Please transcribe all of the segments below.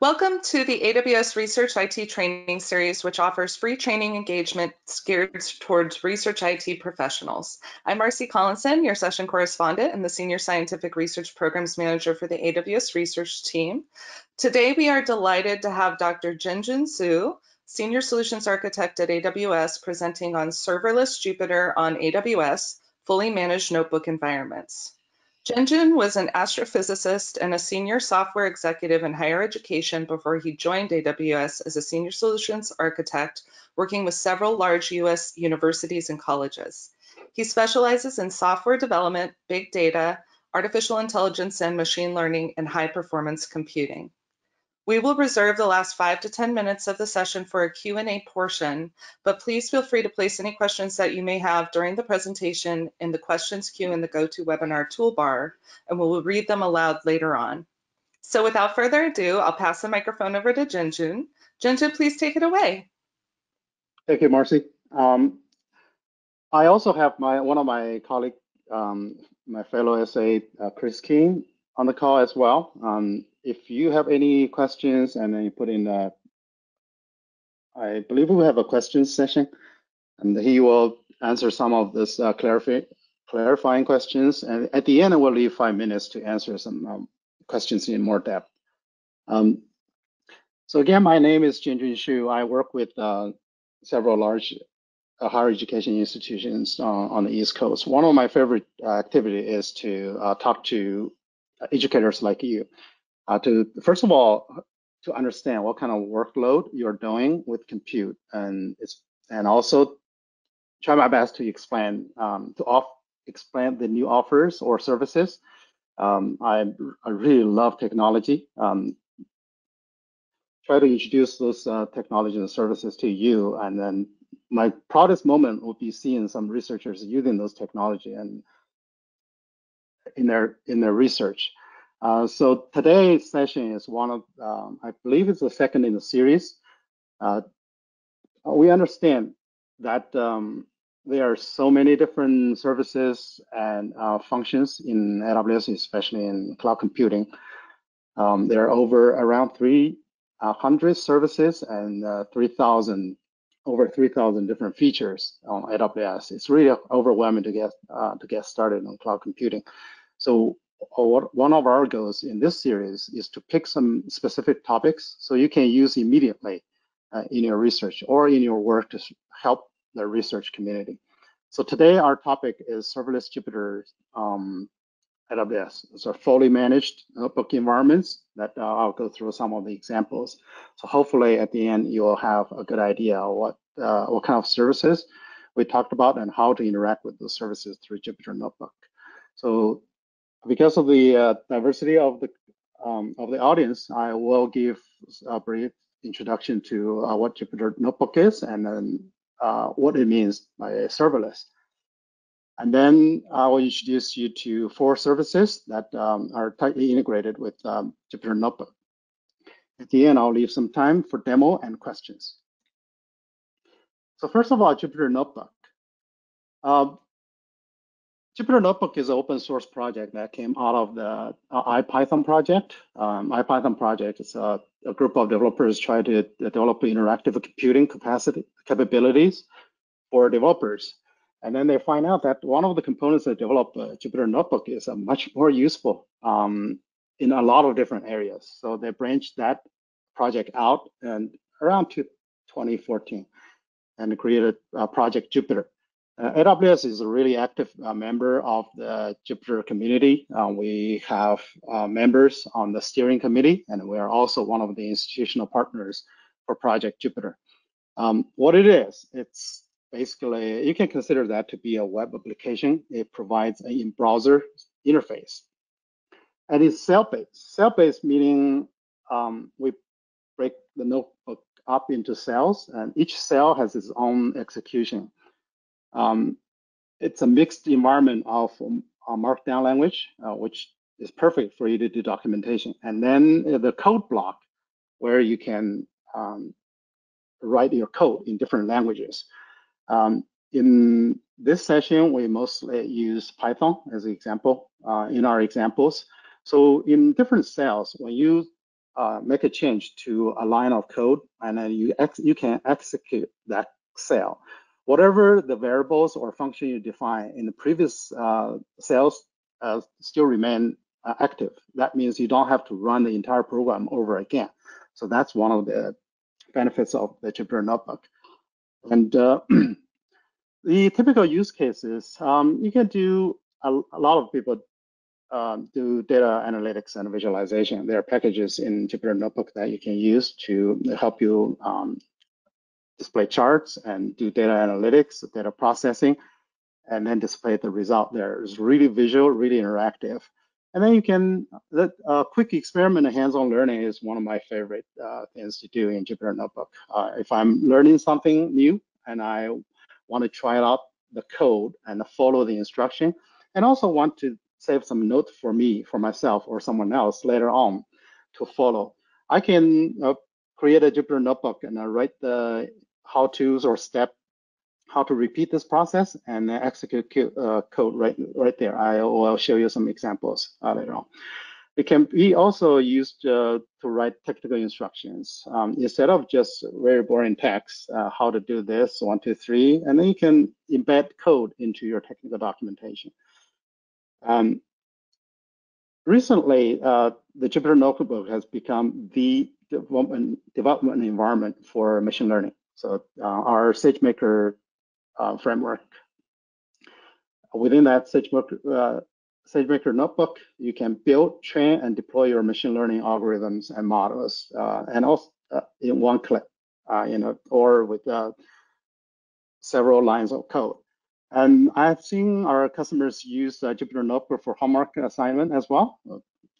Welcome to the AWS Research IT Training Series, which offers free training engagement geared towards research IT professionals. I'm Marcy Collinson, your session correspondent and the Senior Scientific Research Programs Manager for the AWS Research Team. Today, we are delighted to have Dr. Jianjun Xu, Senior Solutions Architect at AWS, presenting on serverless Jupyter on AWS, fully managed notebook environments. Jianjun was an astrophysicist and a senior software executive in higher education before he joined AWS as a senior solutions architect, working with several large US universities and colleges. He specializes in software development, big data, artificial intelligence and machine learning, and high performance computing. We will reserve the last five to 10 minutes of the session for a Q&A portion, but please feel free to place any questions that you may have during the presentation in the questions queue in the GoToWebinar toolbar, and we will read them aloud later on. So without further ado, I'll pass the microphone over to Jianjun. Jianjun, please take it away. Thank you, Marcy. Um, I also have my one of my colleague, um, my fellow SA, uh, Chris King, on the call as well. Um, if you have any questions and then you put in, uh, I believe we have a questions session and he will answer some of this uh, clarifying questions. And at the end, we'll leave five minutes to answer some um, questions in more depth. Um, so again, my name is Jianjun Xu. I work with uh, several large uh, higher education institutions uh, on the East Coast. One of my favorite uh, activity is to uh, talk to educators like you uh, to first of all to understand what kind of workload you're doing with compute and it's and also try my best to explain um, to off explain the new offers or services. Um, I, I really love technology. Um, try to introduce those uh, technologies and services to you and then my proudest moment would be seeing some researchers using those technology and in their in their research uh, so today's session is one of, um, I believe it's the second in the series. Uh, we understand that um, there are so many different services and uh, functions in AWS, especially in cloud computing. Um, there are over around 300 services and uh, 3,000 over 3,000 different features on AWS. It's really overwhelming to get uh, to get started on cloud computing. So one of our goals in this series is to pick some specific topics so you can use immediately uh, in your research or in your work to help the research community. So today our topic is serverless Jupyter um, AWS. So fully managed notebook environments that uh, I'll go through some of the examples. So hopefully at the end you'll have a good idea what uh, what kind of services we talked about and how to interact with those services through Jupyter Notebook. So because of the uh, diversity of the um, of the audience, I will give a brief introduction to uh, what Jupyter Notebook is and then uh, what it means by serverless. And then I will introduce you to four services that um, are tightly integrated with um, Jupyter Notebook. At the end, I'll leave some time for demo and questions. So first of all, Jupyter Notebook. Uh, Jupyter Notebook is an open source project that came out of the uh, IPython project. Um, IPython project is a, a, group of developers trying to develop interactive computing capacity capabilities for developers. And then they find out that one of the components that develop uh, Jupyter Notebook is uh, much more useful um, in a lot of different areas. So they branched that project out and around 2014 and created a project Jupyter. Uh, AWS is a really active uh, member of the Jupyter community. Uh, we have members on the steering committee, and we are also one of the institutional partners for Project Jupyter. Um, what it is, it's basically, you can consider that to be a web application. It provides a in-browser interface. And it's cell-based. Cell-based meaning um, we break the notebook up into cells, and each cell has its own execution. Um, it's a mixed environment of um, a markdown language, uh, which is perfect for you to do documentation. And then the code block, where you can um, write your code in different languages. Um, in this session, we mostly use Python as an example uh, in our examples. So in different cells, when you uh, make a change to a line of code, and then you you can execute that cell. Whatever the variables or function you define in the previous uh, cells uh, still remain uh, active. That means you don't have to run the entire program over again. So that's one of the benefits of the Jupyter Notebook. And uh, the typical use cases, um, you can do a, a lot of people um, do data analytics and visualization. There are packages in Jupyter Notebook that you can use to help you um, display charts and do data analytics, data processing, and then display the result there. It's really visual, really interactive. And then you can, the uh, quick experiment and hands-on learning is one of my favorite uh, things to do in Jupyter Notebook. Uh, if I'm learning something new and I want to try out the code and follow the instruction, and also want to save some note for me, for myself, or someone else later on to follow. I can uh, create a Jupyter notebook and uh, write the how-tos or step how to repeat this process and execute uh, code right right there. I will show you some examples uh, later on. It can be also used uh, to write technical instructions um, instead of just very boring text. Uh, how to do this, one, two, three, and then you can embed code into your technical documentation. Um, recently, uh, the Jupyter Notebook has become the development environment for machine learning. So uh, our SageMaker uh, framework. Within that SageMaker, uh, SageMaker notebook, you can build, train, and deploy your machine learning algorithms and models, uh, and also uh, in one click, you know, or with several lines of code. And I've seen our customers use uh, Jupyter Notebook for homework assignment as well,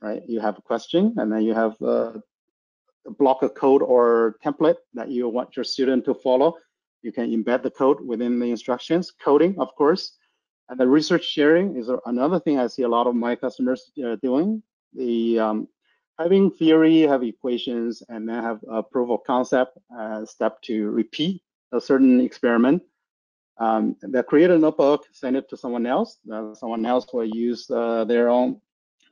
right? You have a question and then you have block of code or template that you want your student to follow. You can embed the code within the instructions, coding, of course. And the research sharing is another thing I see a lot of my customers uh, doing. The um, having theory, have equations, and then have a proof of concept uh, step to repeat a certain experiment um, they create a notebook, send it to someone else. Uh, someone else will use uh, their own,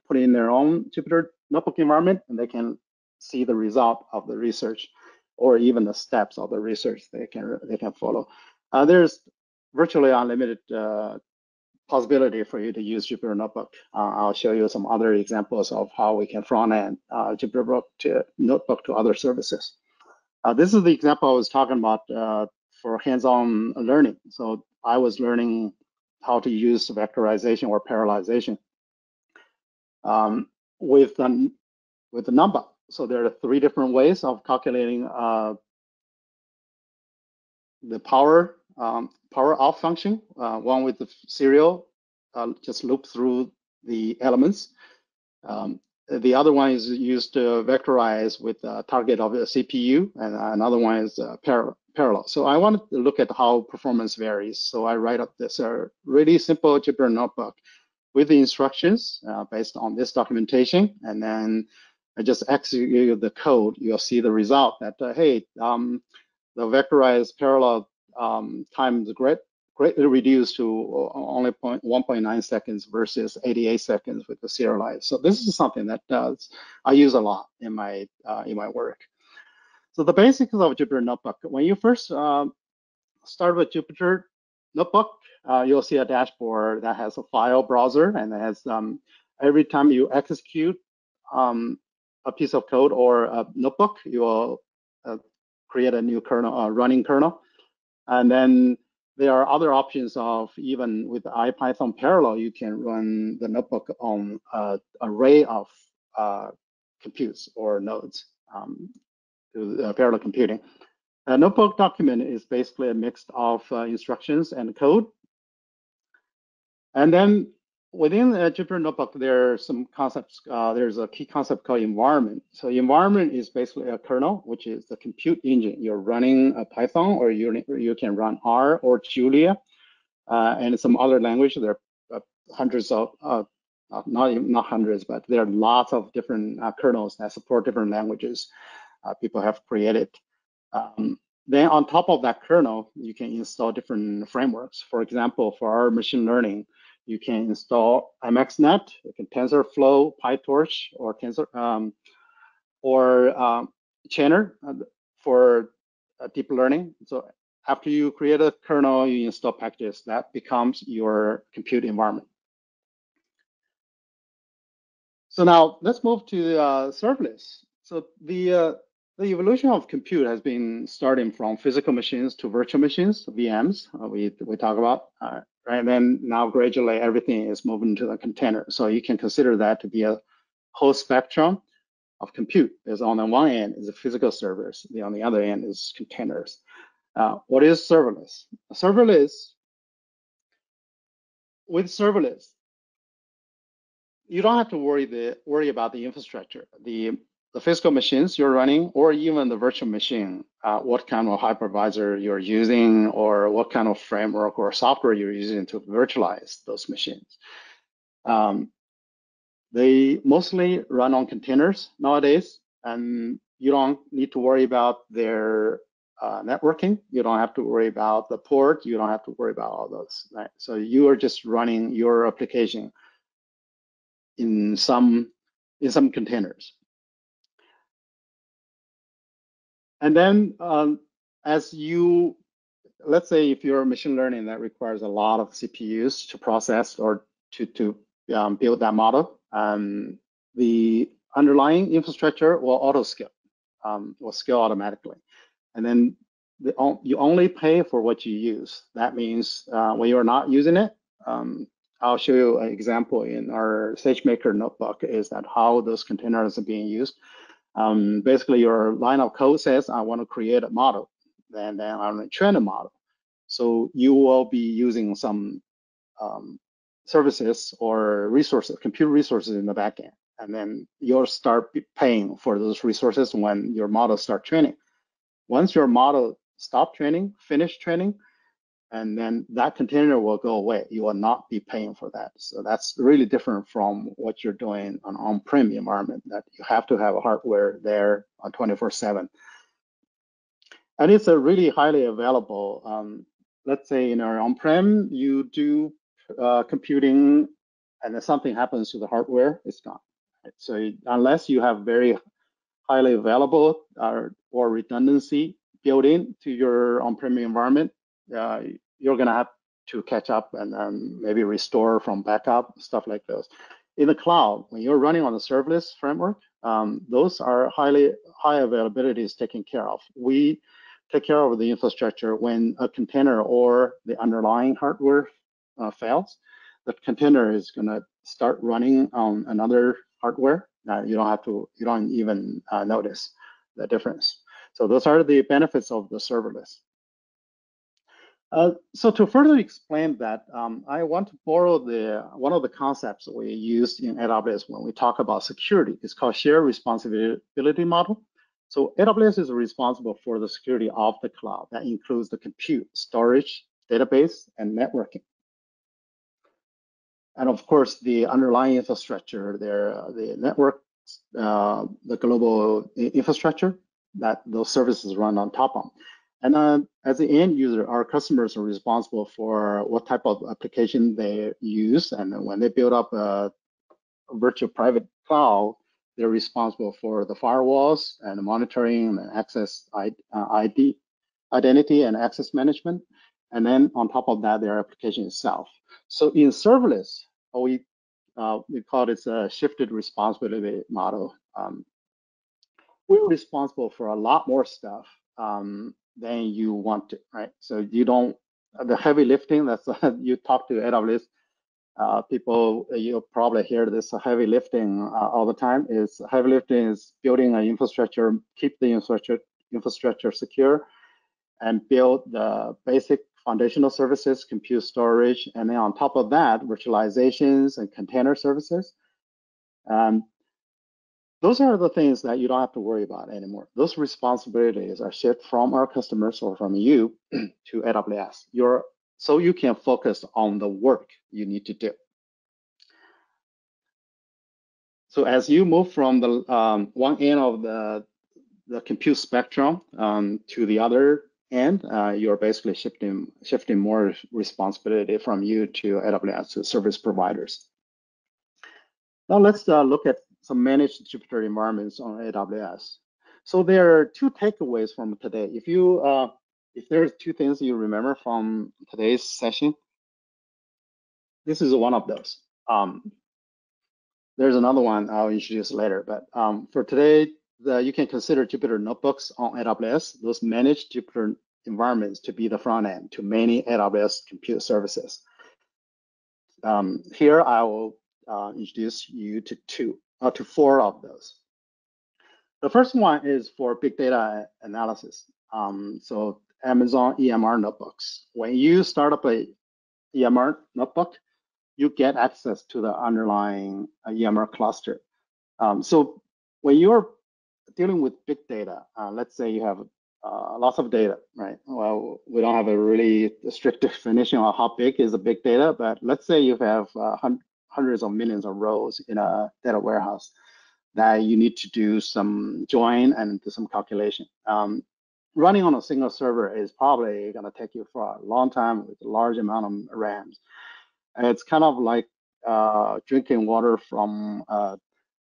put in their own Jupyter notebook environment, and they can see the result of the research, or even the steps of the research they can they can follow. Uh, there's virtually unlimited uh, possibility for you to use Jupyter Notebook. Uh, I'll show you some other examples of how we can front end uh, Jupyter to Notebook to other services. this is the example I was talking about for hands-on learning. So I was learning how to use vectorization or parallelization um, with the, with the Numba. So there are three different ways of calculating uh, the power um, power off function. Uh, one with the serial, uh, just loop through the elements. Um, the other one is used to vectorize with a target of a CPU, and another one is uh, parallel parallel. So I wanted to look at how performance varies. So I write up this uh, really simple Jupyter notebook with the instructions uh, based on this documentation. And then I just execute the code. You'll see the result that, uh, hey, um, the vectorized parallel um, time is great, greatly reduced to only 1.9 seconds versus 88 seconds with the serialized. So this is something that does I use a lot in my uh, in my work. So the basics of Jupyter Notebook. When you first um, start with Jupyter Notebook, uh, you'll see a dashboard that has a file browser and it has um, every time you execute um, a piece of code or a notebook, you will uh, create a new kernel, uh, running kernel. And then there are other options of even with IPython parallel, you can run the notebook on an array of uh, computes or nodes. Um, to uh, parallel computing. A notebook document is basically a mix of uh, instructions and code. And then within a Jupyter Notebook, there are some concepts. Uh, there's a key concept called environment. So environment is basically a kernel, which is the compute engine. You're running a Python, or you you can run R or Julia, uh, and some other language. There are uh, hundreds of uh, not even, not hundreds, but there are lots of different uh, kernels that support different languages uh, people have created. Um, then on top of that kernel, you can install different frameworks. For example, for our machine learning, you can install MXNet, you can TensorFlow, PyTorch, or Tensor, um, or um, Chainer uh, for uh, deep learning. So after you create a kernel, you install packages, that becomes your compute environment. So now let's move to uh, serverless. So the uh, the evolution of compute has been starting from physical machines to virtual machines, VMs. Uh, we we talk about, uh, right? And then now gradually everything is moving to the container. So you can consider that to be a whole spectrum of compute. Is on the one end is the physical servers, the on the other end is containers. Uh, what is serverless? Serverless, with serverless, you don't have to worry the worry about the infrastructure, the the physical machines you're running, or even the virtual machine, uh, what kind of hypervisor you're using, or what kind of framework or software you're using to virtualize those machines. Um, they mostly run on containers nowadays, and you don't need to worry about their uh, networking. You don't have to worry about the port. You don't have to worry about all those. Right? So you are just running your application in some in some containers. And then um, as you, let's say if you're machine learning that requires a lot of CPUs to process or to, to um, build that model, um, the underlying infrastructure will auto scale, um, will scale automatically. And then the, you only pay for what you use. That means uh, when you're not using it, um, I'll show you an example in our SageMaker notebook is that how those containers are being used. Um, basically, your line of code says, I want to create a model, and then I want to train a model. So you will be using some um, services or resources, computer resources in the backend, and then you'll start paying for those resources when your model start training. Once your model stop training, finish training, and then that container will go away. You will not be paying for that. So that's really different from what you're doing on on-prem environment that you have to have hardware there on 24/7. And it's a really highly available. Um, let's say in our on-prem, you do uh, computing, and then something happens to the hardware, it's gone. Right? So unless you have very highly available uh, or redundancy built into your on-prem environment, uh, you're gonna have to catch up and then maybe restore from backup, stuff like those. In the cloud, when you're running on the serverless framework, um, those are highly high availability is taken care of. We take care of the infrastructure when a container or the underlying hardware uh, fails. The container is gonna start running on another hardware. You don't have to, you don't even uh, notice the difference. So those are the benefits of the serverless. Uh, so to further explain that, um, I want to borrow the one of the concepts we use in AWS when we talk about security. It's called shared responsibility model. So AWS is responsible for the security of the cloud. That includes the compute, storage, database, and networking. And of course, the underlying infrastructure, there, the network, uh, the global infrastructure that those services run on top of. And uh, as the end user, our customers are responsible for what type of application they use. And when they build up a, virtual private cloud, they're responsible for the firewalls and monitoring and access ID, uh, identity and access management. And then on top of that, their application itself. So in serverless, we uh, we call it a shifted responsibility model. Um, we're responsible for a lot more stuff um, than you want to, right? So you don't, the heavy lifting, that's you talk to AWS uh, people, You'll probably hear this heavy lifting uh, all the time is heavy lifting is building an infrastructure, keep the infrastructure, infrastructure secure and build the basic foundational services, compute storage, and then on top of that, virtualizations and container services. Um, those are the things that you don't have to worry about anymore. Those responsibilities are shipped from our customers or from you to AWS. So you can focus on the work you need to do. So as you move from the um, one end of the, the compute spectrum um, to the other end, uh, you're basically shifting, shifting more responsibility from you to AWS to service providers. Now let's uh, look at some managed Jupyter environments on AWS. So there are two takeaways from today. If you uh, if there's two things you remember from today's session, this is one of those. Um, there's another one I'll introduce later, but um, for today, the, you can consider Jupyter notebooks on AWS, those managed Jupyter environments to be the front end to many AWS compute services. Um, here I will uh, introduce you to two, uh, to four of those. The first one is for big data analysis. Um, so Amazon EMR notebooks. When you start up a EMR notebook, you get access to the underlying uh, EMR cluster. Um, so when you're dealing with big data, uh, let's say you have uh, lots of data, right? Well, we don't have a really strict definition of how big is a big data, but let's say you have uh, hundreds of millions of rows in a data warehouse that you need to do some join and do some calculation. Um, running on a single server is probably going to take you for a long time with a large amount of RAMs. It's kind of like uh, drinking water from uh,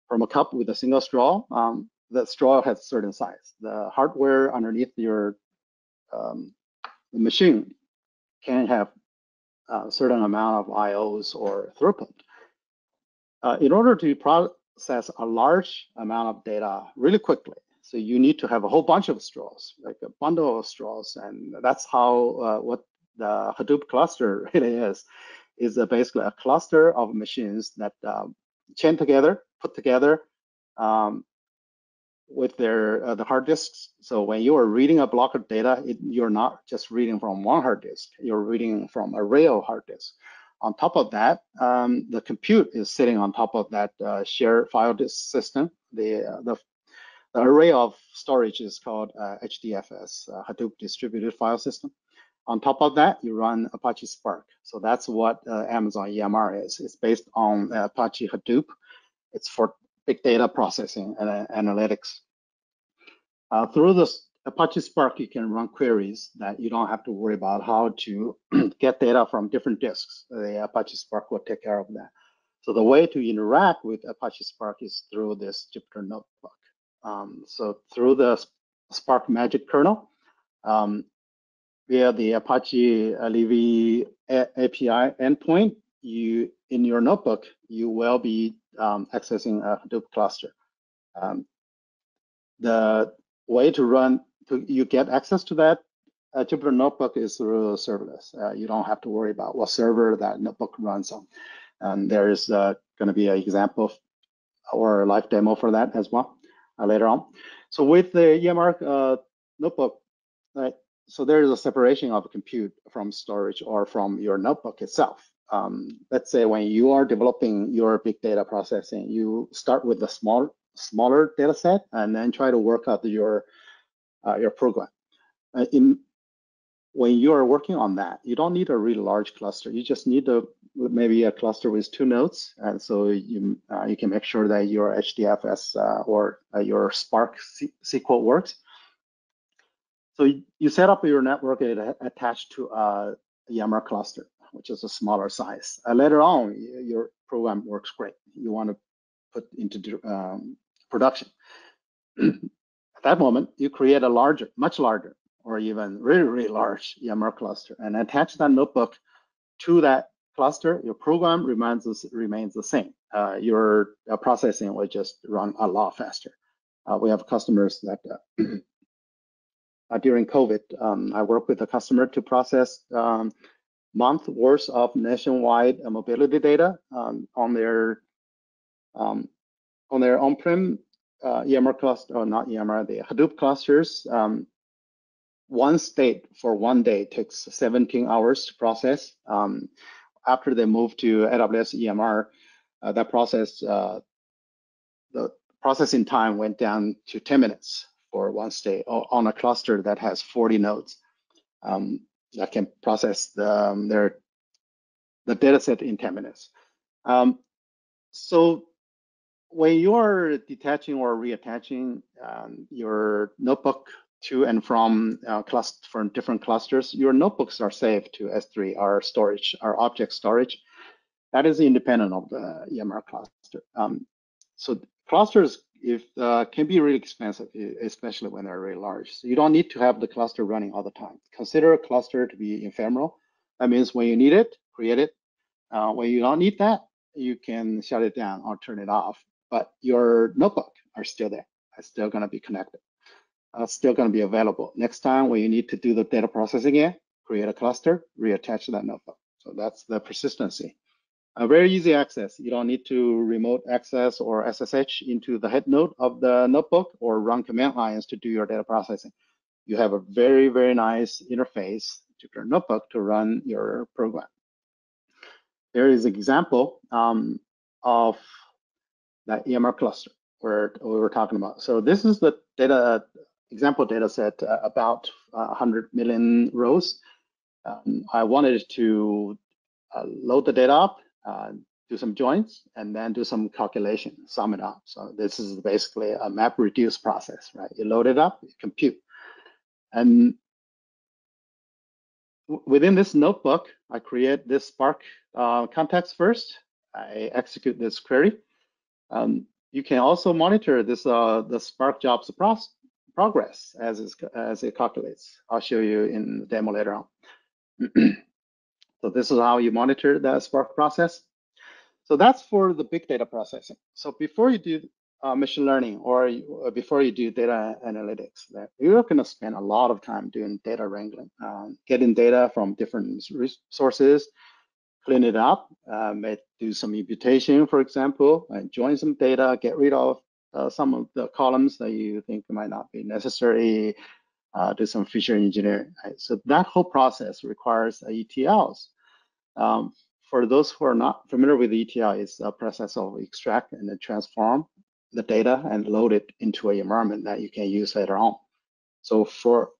from a cup with a single straw. Um, the straw has a certain size. The hardware underneath your um, machine can have a certain amount of IOs or throughput. Uh, in order to process a large amount of data really quickly, so you need to have a whole bunch of straws, like a bundle of straws, and that's how uh, what the Hadoop cluster really is, is basically a cluster of machines that um, chain together, put together, um, with their uh, the hard disks. So when you are reading a block of data, it, you're not just reading from one hard disk. You're reading from array of hard disks. On top of that, um, the compute is sitting on top of that uh, shared file system. The, uh, the, the array of storage is called uh, HDFS, uh, Hadoop Distributed File System. On top of that, you run Apache Spark. So that's what uh, Amazon EMR is. It's based on Apache Hadoop. It's for big data processing and uh, analytics. Uh, through this Apache Spark, you can run queries that you don't have to worry about how to get data from different disks. The Apache Spark will take care of that. So the way to interact with Apache Spark is through this Jupyter Notebook. Um, so through the Spark Magic kernel, um, via the Apache Livy API endpoint, you in your notebook, you will be um, accessing a Hadoop cluster. Um, the way to run, to, you get access to that uh, Jupyter Notebook is through serverless. Uh, you don't have to worry about what server that notebook runs on. And there is uh, going to be an example or a live demo for that as well uh, later on. So with the EMR uh, notebook, right, so there is a separation of compute from storage or from your notebook itself um, let's say when you are developing your big data processing, you start with a small, smaller data set and then try to work out your, your program. Uh, in, when you are working on that, you don't need a really large cluster. You just need a, maybe a cluster with two nodes. And so you, uh, you can make sure that your HDFS uh, or uh, your Spark SQL works. So you set up your network attached to a EMR cluster which is a smaller size. Uh, later on, your program works great. You want to put into um, production. At that moment, you create a larger, much larger, or even really, really large EMR cluster and attach that notebook to that cluster. Your program remains, remains the same. Uh, your uh, processing will just run a lot faster. Uh, we have customers that uh, uh, during COVID, um, I work with a customer to process um, month worth of nationwide mobility data um, on their um, on their on-prem uh, EMR cluster, or not EMR, the Hadoop clusters. Um, one state for one day takes 17 hours to process. Um, after they move to AWS EMR, uh, that process, uh, the processing time went down to 10 minutes for one state on a cluster that has 40 nodes. Um, that can process the, um, their the data set in 10 minutes. Um, so when you're detaching or reattaching um, your notebook to and from uh, cluster from different clusters, your notebooks are saved to S3, our storage, our object storage. That is independent of the EMR cluster. Um, so clusters if uh, can be really expensive, especially when they're really large. So you don't need to have the cluster running all the time. Consider a cluster to be ephemeral. That means when you need it, create it. Uh, when you don't need that, you can shut it down or turn it off. But your notebook are still there. It's still going to be connected. Uh, still going to be available. Next time when you need to do the data processing again, create a cluster, reattach that notebook. So that's the persistency. A very easy access. You don't need to remote access or SSH into the head node of the notebook or run command lines to do your data processing. You have a very, very nice interface to your notebook to run your program. There is an example um, of EMR cluster where we were talking about. So this is the data example data set uh, about uh, 100 million rows. Um, I wanted to uh, load the data up uh, do some joins, and then do some calculation, sum it up. So this is basically a map reduce process, right? You load it up, you compute. And within this notebook, I create this Spark uh, context first. I execute this query. Um, you can also monitor this uh, the Spark jobs progress as, as it calculates. I'll show you in the demo later on. So this is how you monitor the Spark process. So that's for the big data processing. So before you do uh, machine learning or you, uh, before you do data analytics, you're going to spend a lot of time doing data wrangling, um, getting data from different sources, clean it up, uh, do some imputation, for example, and join some data, get rid of uh, some of the columns that you think might not be necessary, uh, do some feature engineering. Right? So that whole process requires ETLs. Um, for those who are not familiar with ETL, it's a process of extract and then transform the data and load it into an environment that you can use later on. So for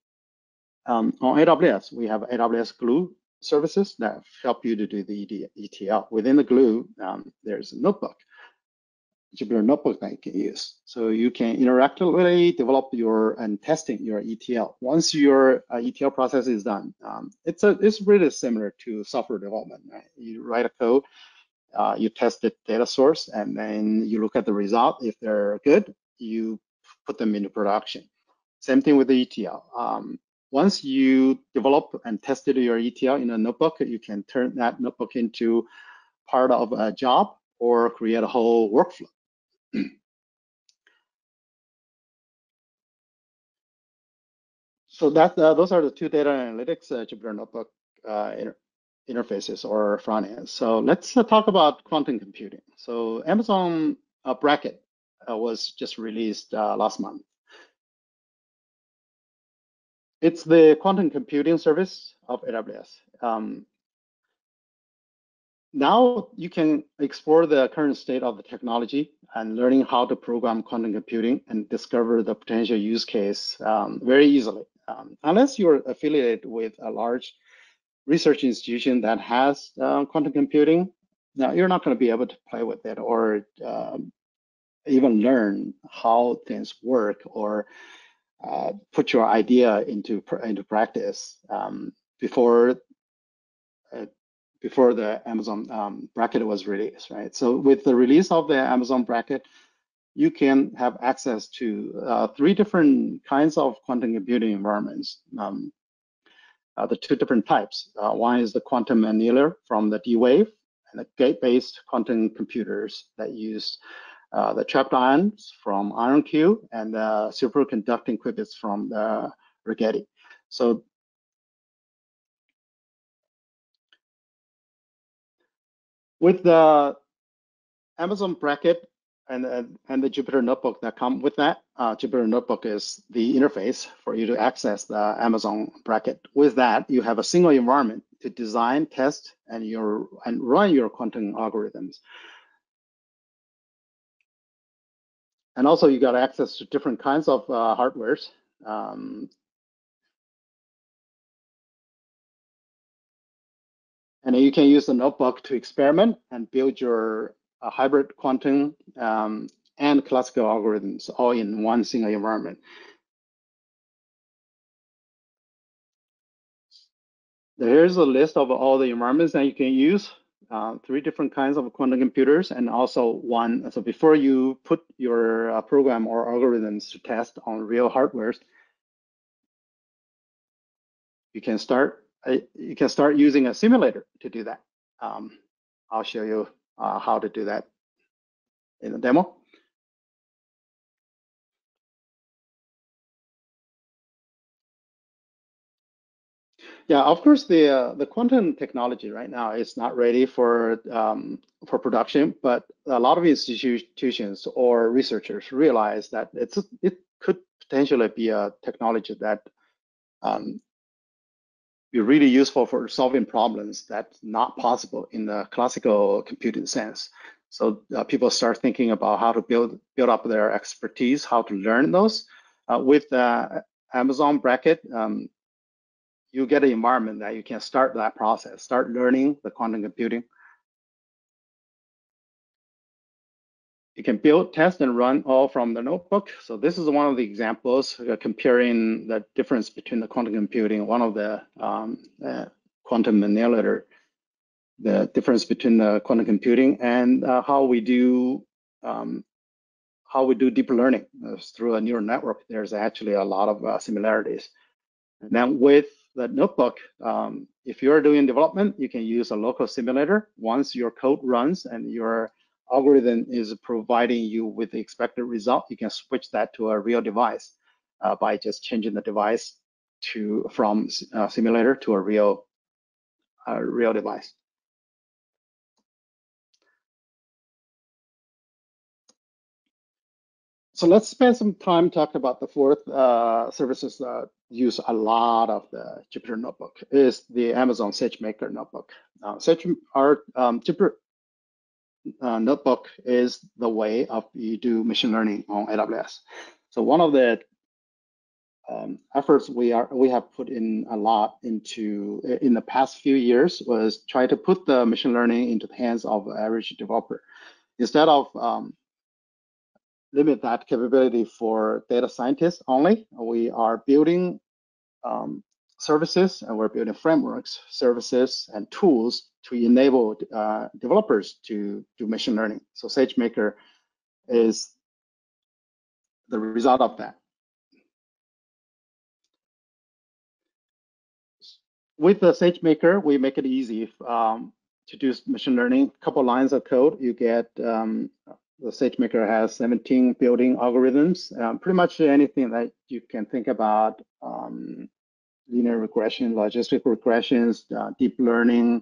um, on AWS, we have AWS Glue services that help you to do the ETL. Within the Glue, um, there's a notebook Jupyter Notebook that you can use. So you can interactively develop your and testing your ETL. Once your uh, ETL process is done, um, it's a it's really similar to software development. Right? You write a code, uh, you test the data source, and then you look at the result. If they're good, you put them into production. Same thing with the ETL. Um, once you develop and tested your ETL in a notebook, you can turn that notebook into part of a job or create a whole workflow. so that uh, those are the two data analytics uh, Jupyter Notebook uh, inter interfaces or front ends. So let's uh, talk about quantum computing. So Amazon uh, Braket uh, was just released last month. It's the quantum computing service of AWS. Um, now you can explore the current state of the technology and learning how to program quantum computing and discover the potential use case um, very easily. Um, unless you're affiliated with a large research institution that has uh, quantum computing, now you're not going to be able to play with it or um, even learn how things work or uh, put your idea into into practice um, before uh, before the Amazon um, Braket was released, right? So with the release of the Amazon Braket, you can have access to uh, three different kinds of quantum computing environments. Um, uh, the two different types. Uh, one is the quantum annealer from the D-Wave and the gate-based quantum computers that use uh, the trapped ions from IonQ and the superconducting qubits from the Rigetti. So with the Amazon Braket and, and, and the Jupyter Notebook that come with that, uh, Jupyter Notebook is the interface for you to access the Amazon Braket. With that, you have a single environment to design, test, and your and run your quantum algorithms. And also, you got access to different kinds of uh, hardwares. Um, And you can use the notebook to experiment and build your uh, hybrid quantum um, and classical algorithms all in one single environment. Here's a list of all the environments that you can use uh, three different kinds of quantum computers, and also one. So before you put your uh, program or algorithms to test on real hardware, you can start uh, you can start using a simulator to do that. Um, I'll show you uh, how to do that in the demo. Yeah, of course, the uh, the quantum technology right now is not ready for um, for production, but a lot of institutions or researchers realize that it's it could potentially be a technology that um, be really useful for solving problems that's not possible in the classical computing sense. So uh, people start thinking about how to build build up their expertise, how to learn those. Uh, with uh, Amazon Braket, um, you get an environment that you can start that process, start learning the quantum computing. You can build, test, and run all from the notebook. So this is one of the examples uh, comparing the difference between the quantum computing, one of the um, uh, quantum annihilator, the difference between the quantum computing and uh, how we do um, how we do deep learning through a neural network. There's actually a lot of uh, similarities. And then with the notebook, um, if you're doing development, you can use a local simulator. Once your code runs and your algorithm is providing you with the expected result, you can switch that to a real device uh, by just changing the device to from uh, simulator to a real uh, real device. So let's spend some time talking about the fourth uh, services that use a lot of the Jupyter Notebook is the Amazon SageMaker Notebook. Uh, Sage, our um, Jupyter uh, Notebook is the way of you do machine learning on AWS. So one of the um, efforts we are we have put in a lot into in the past few years was try to put the machine learning into the hands of average developer instead of um, limit that capability for data scientists only. We are building um, services and we're building frameworks, services, and tools to enable uh, developers to do machine learning. So SageMaker is the result of that. With the SageMaker, we make it easy um, to do machine learning. A couple lines of code, you get um, the SageMaker has 17 building algorithms, um, pretty much anything that you can think about, um, linear regression, logistic regressions, uh, deep learning,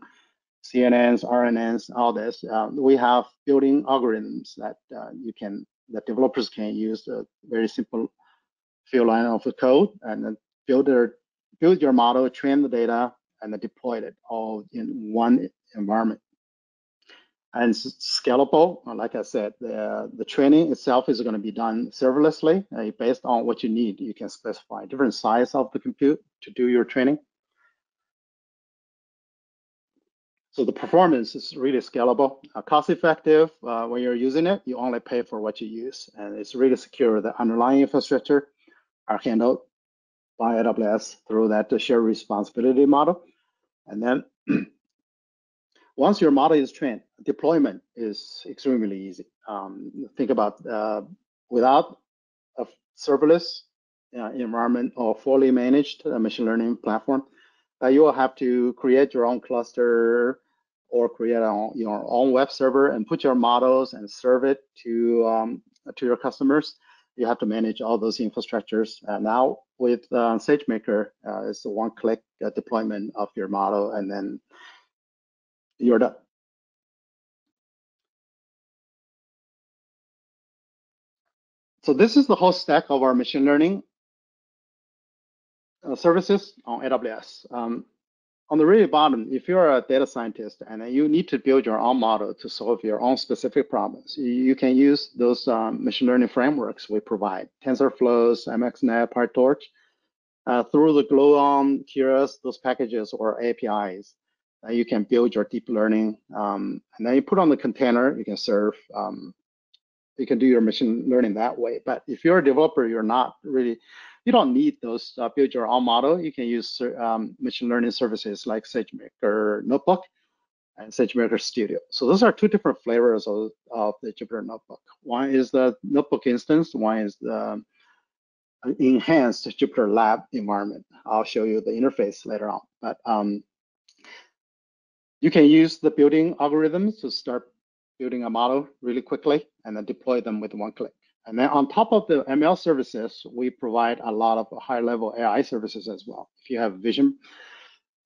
CNNs, RNNs, all this. Uh, we have building algorithms that uh, you can, that developers can use a very simple few line of the code and then build their, build your model, train the data, and then deploy it all in one environment and scalable. Like I said, the, the training itself is going to be done serverlessly uh, based on what you need. You can specify different size of the compute to do your training. So the performance is really scalable, uh, cost effective. Uh, when you're using it, you only pay for what you use. And it's really secure. The underlying infrastructure are handled by AWS through that shared responsibility model. And then once your model is trained, deployment is extremely easy. Um, think about uh, without a serverless uh, environment or fully managed uh, machine learning platform, uh, you will have to create your own cluster or create your own web server and put your models and serve it to um, to your customers. You have to manage all those infrastructures. now with uh, SageMaker, uh, it's a one-click deployment of your model, and then you're done. So this is the whole stack of our machine learning uh, services on AWS. Um, on the really bottom, if you're a data scientist and you need to build your own model to solve your own specific problems, you can use those um, machine learning frameworks we provide, TensorFlow, MXNet, PyTorch, uh, through the Gluon, Keras, those packages or APIs uh, you can build your deep learning, um, and then you put on the container, you can serve, um, you can do your machine learning that way. But if you're a developer, you're not really, you don't need those uh, build your own model. You can use um, machine learning services like SageMaker Notebook, and SageMaker Studio. So those are two different flavors of, of the Jupyter Notebook. One is the notebook instance, one is the enhanced Jupyter Lab environment. I'll show you the interface later on. But um, you can use the building algorithms to start building a model really quickly and then deploy them with one click. And then on top of the ML services, we provide a lot of high level AI services as well. If you have vision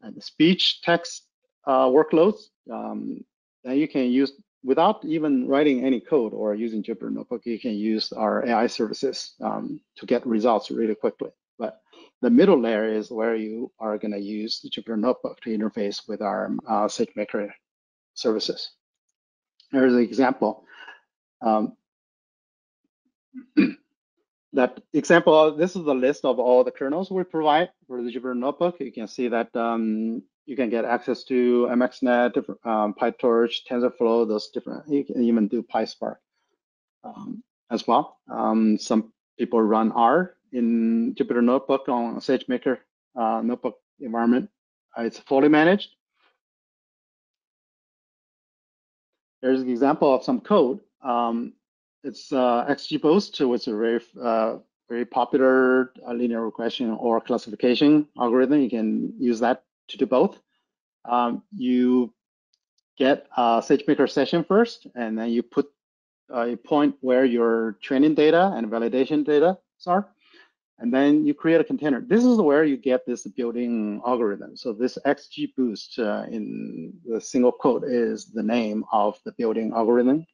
and speech, text uh, workloads, um, then you can use, without even writing any code or using Jupyter Notebook, you can use our AI services um, to get results really quickly. The middle layer is where you are going to use the Jupyter Notebook to interface with our uh, SageMaker services. Here's an example. Um, that example, this is the list of all the kernels we provide for the Jupyter Notebook. You can see that um, you can get access to MXNet, um, PyTorch, TensorFlow, those different, you can even do PySpark um, as well. Um, some people run R in Jupyter Notebook on SageMaker uh, notebook environment. Uh, it's fully managed. Here's an example of some code. Um, it's uh, XGBoost, which is a very uh, very popular uh, linear regression or classification algorithm. You can use that to do both. Um, you get a SageMaker session first, and then you put a point where your training data and validation data are, and then you create a container. This is where you get this building algorithm. So this XGBoost uh, in the single quote is the name of the building algorithm.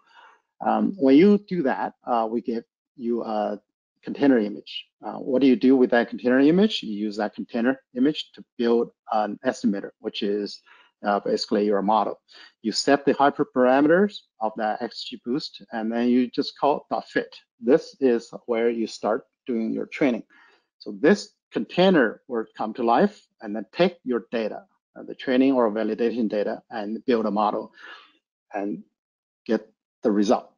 Um, when you do that, uh, we give you a container image. Uh, what do you do with that container image? You use that container image to build an estimator, which is uh, basically your model. You set the hyperparameters of that XGBoost, and then you just call .fit. This is where you start doing your training. So this container will come to life and then take your data, uh, the training or validation data, and build a model and get the result.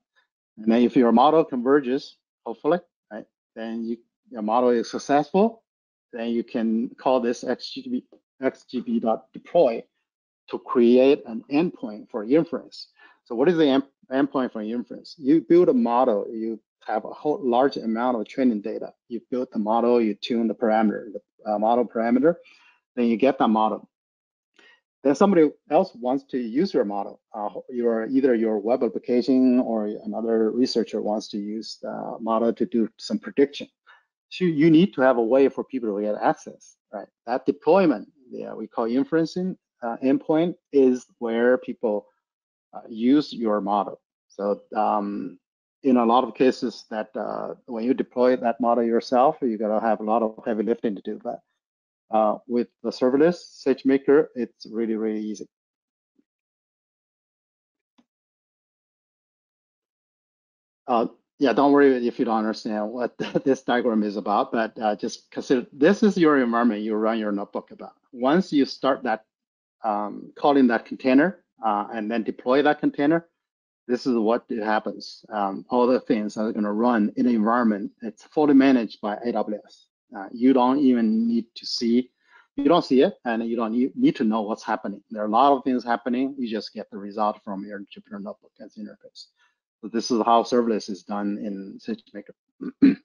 And then if your model converges, hopefully, right, then you, your model is successful, then you can call this XGB, xgb.deploy to create an endpoint for inference. So what is the endpoint for inference? You build a model, you have a whole large amount of training data. You build the model, you tune the parameter, the uh, model parameter, then you get that model. Then somebody else wants to use your model. Uh, your either your web application or another researcher wants to use the model to do some prediction. So you need to have a way for people to get access, right? That deployment, yeah, we call inferencing uh, endpoint is where people uh, use your model. So um, in a lot of cases that uh, when you deploy that model yourself, you gotta have a lot of heavy lifting to do But Uh, with the serverless SageMaker, it's really, really easy. Uh, yeah, don't worry if you don't understand what this diagram is about, but uh, just consider this is your environment you run your notebook about. Once you start that, um, calling that container uh, and then deploy that container, this is what it happens. Um, all the things are going to run in an environment. It's fully managed by AWS. Uh, you don't even need to see, you don't see it, and you don't need to know what's happening. There are a lot of things happening. You just get the result from your Jupyter Notebook as interface. So this is how serverless is done in SageMaker.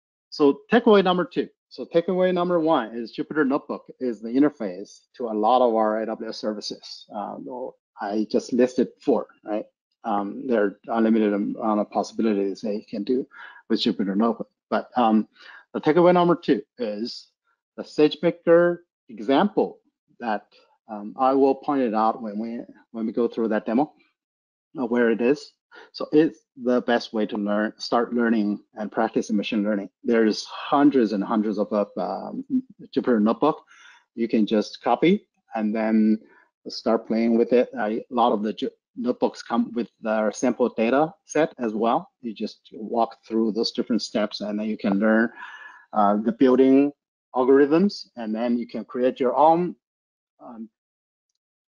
so takeaway number two. So takeaway number one is Jupyter Notebook is the interface to a lot of our AWS services. Um, I just listed four, right? Um, there are unlimited amount of possibilities that you can do with Jupyter Notebook. But um, the takeaway number two is the SageMaker example that um, I will point it out when we when we go through that demo uh, where it is. So it's the best way to learn, start learning and practicing machine learning. There's hundreds and hundreds of um, Jupyter Notebook. You can just copy and then start playing with it. a lot of the notebooks come with their sample data set as well. You just walk through those different steps and then you can learn uh, the building algorithms, and then you can create your own um,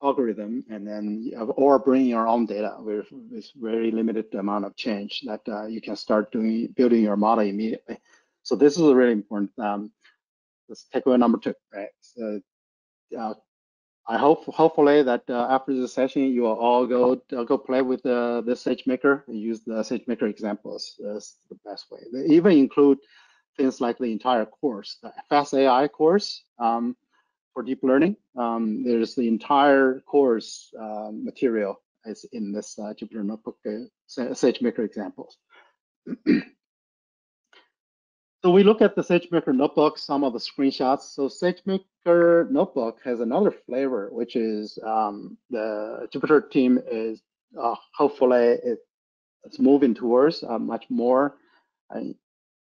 algorithm, and then or bring your own data with, with very limited amount of change that uh, you can start doing building your model immediately. So this is a really important. Um, this takeaway number two, right? So, uh, I hope hopefully that uh, after this session you will all go go play with uh, the SageMaker and use the SageMaker examples. That's the best way. They even include things like the entire course, the Fast AI course um, for deep learning. Um, there's the entire course uh, material is in this uh, Jupyter Notebook uh, SageMaker examples. So we look at the SageMaker notebook, some of the screenshots. So SageMaker notebook has another flavor, which is um, the Jupyter team is uh, hopefully it, it's moving towards a much more uh,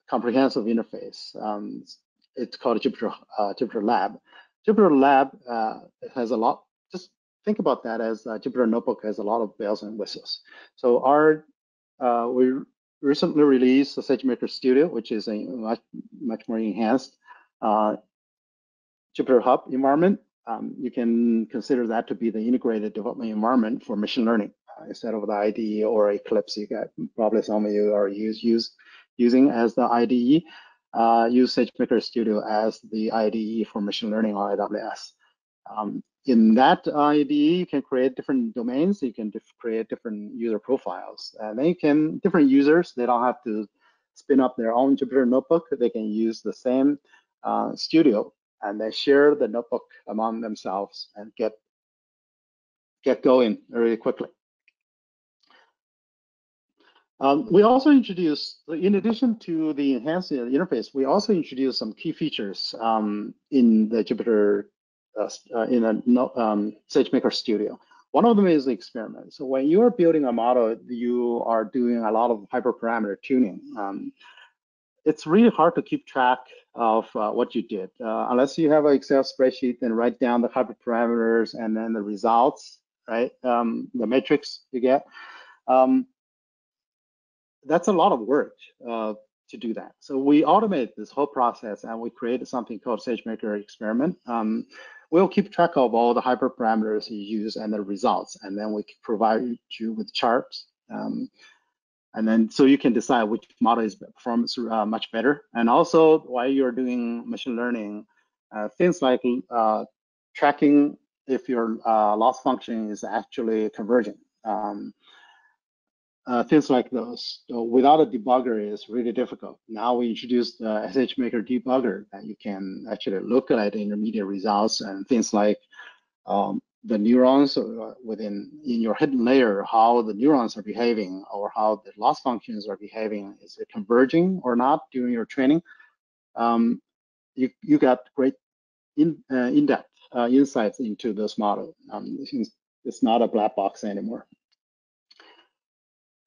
comprehensive interface. Um, it's called Jupyter uh, Jupyter Lab. Jupyter Lab uh, has a lot. Just think about that as uh, Jupyter Notebook has a lot of bells and whistles. So our uh, we recently released the SageMaker Studio, which is a much, much more enhanced uh, Jupyter Hub environment. Um, you can consider that to be the integrated development environment for machine learning uh, instead of the IDE or Eclipse. You got probably some of you are use, use using as the IDE. Uh, use SageMaker Studio as the IDE for machine learning on AWS. Um, in that IDE, you can create different domains. You can create different user profiles. And then you can, different users, they don't have to spin up their own Jupyter notebook. They can use the same uh, studio and they share the notebook among themselves and get, get going really quickly. Um, we also introduced, in addition to the enhanced interface, we also introduced some key features um, in the Jupyter in a um, SageMaker Studio. One of them is the experiment. So when you are building a model, you are doing a lot of hyperparameter tuning. Um, it's really hard to keep track of uh, what you did. Uh, unless you have an Excel spreadsheet and write down the hyperparameters and then the results, right? Um, the matrix you get. Um, that's a lot of work uh, to do that. So we automate this whole process and we created something called SageMaker Experiment. We'll keep track of all the hyperparameters you use and the results, and then we can provide you with charts. Um, and then so you can decide which model is performs uh, much better. And also while you're doing machine learning, uh, things like uh, tracking if your uh, loss function is actually converging. Um, uh, things like those. So without a debugger is really difficult. Now we introduced the SageMaker debugger that you can actually look at the intermediate results and things like um, the neurons uh, within in your hidden layer, how the neurons are behaving or how the loss functions are behaving. Is it converging or not during your training? Um, you, you got great in, uh, in-depth uh, insights into this model. Um, it's not a black box anymore.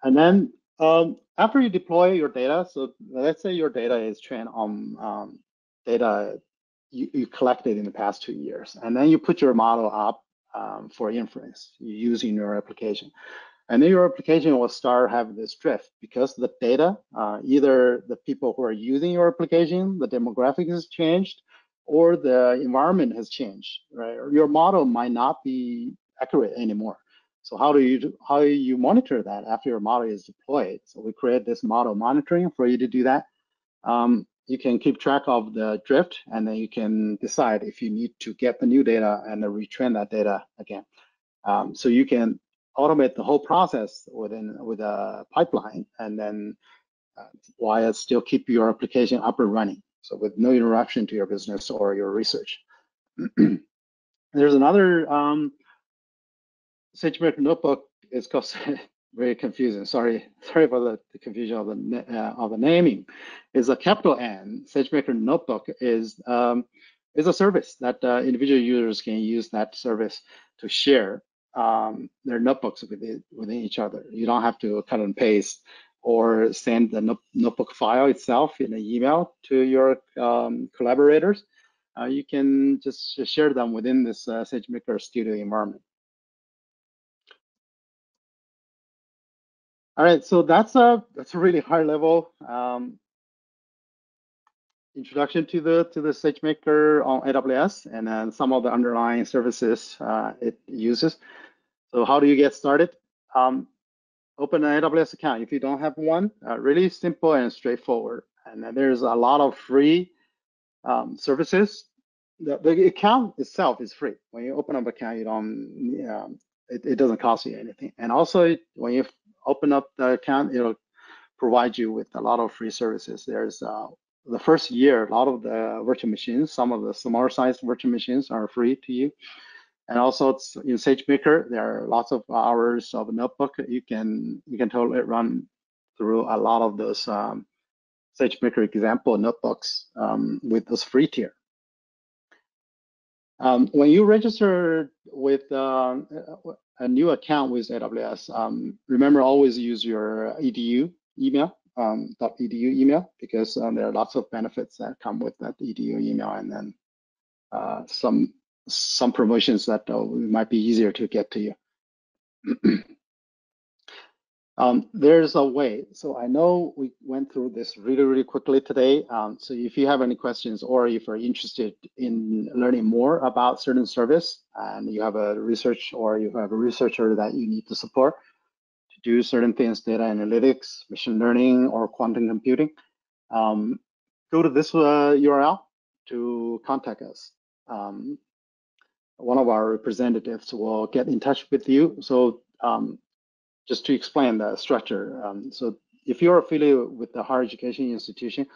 And then um, after you deploy your data, so let's say your data is trained on um, data you, you, collected in the past two years, and then you put your model up um, for inference using your application. And then your application will start having this drift because the data, uh, either the people who are using your application, the demographic has changed, or the environment has changed, right? Your model might not be accurate anymore. So how do you how do you monitor that after your model is deployed? So we create this model monitoring for you to do that. Um, you can keep track of the drift, and then you can decide if you need to get the new data and then retrain that data again. Um, so you can automate the whole process within with a pipeline, and then uh, while still keep your application up and running. So with no interruption to your business or your research. There's another um, SageMaker Notebook is very confusing. Sorry, sorry for the, the confusion of the uh, of the naming. Is a capital N. SageMaker Notebook is um, is a service that uh, individual users can use that service to share um, their notebooks within within each other. You don't have to cut and paste or send the notebook file itself in an email to your um, collaborators. Uh, you can just share them within this uh, SageMaker Studio environment. All right, so that's a that's a really high level um, introduction to the to the SageMaker on AWS and then some of the underlying services uh, it uses. So how do you get started? Um, open an AWS account if you don't have one. Uh, really simple and straightforward. And there's a lot of free um, services the, the account itself is free. When you open up an account, you don't, um, it, it doesn't cost you anything. And also, when you open up the account, it'll provide you with a lot of free services. There's uh, the first year, a lot of the virtual machines, some of the smaller sized virtual machines are free to you. And also it's in SageMaker, there are lots of hours of notebook. You can you can totally run through a lot of those um, SageMaker example notebooks um, with this free tier. Um, when you register with uh, a new account with AWS, um, remember always use your edu email, um, .edu email, because um, there are lots of benefits that come with that edu email, and then uh, some some promotions that uh, might be easier to get to you. Um, there's a way. So I know we went through this really, really quickly today. Um, so if you have any questions or if you're interested in learning more about certain service and you have a research or you have a researcher that you need to support to do certain things, data analytics, machine learning, or quantum computing, um, go to this uh, URL to contact us. Um, one of our representatives will get in touch with you. So um, just to explain the structure. Um, so if you're affiliated with the higher education institution,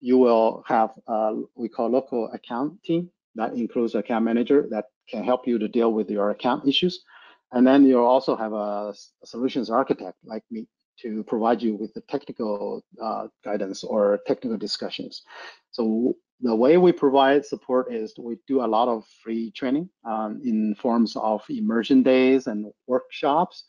you will have uh, we call local account team that includes account manager that can help you to deal with your account issues. And then you'll also have a, a solutions architect like me to provide you with the technical uh, guidance or technical discussions. So the way we provide support is we do a lot of free training um, in forms of immersion days and workshops